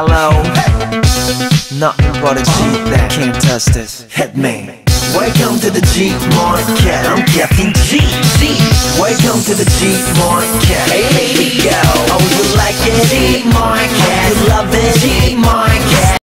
Hello. Nothing but a G that can't touch this. Headman, Welcome to the G Market. I'm Captain G. G. Welcome to the G Market. Hey, here we go. Oh, you like it? G Market.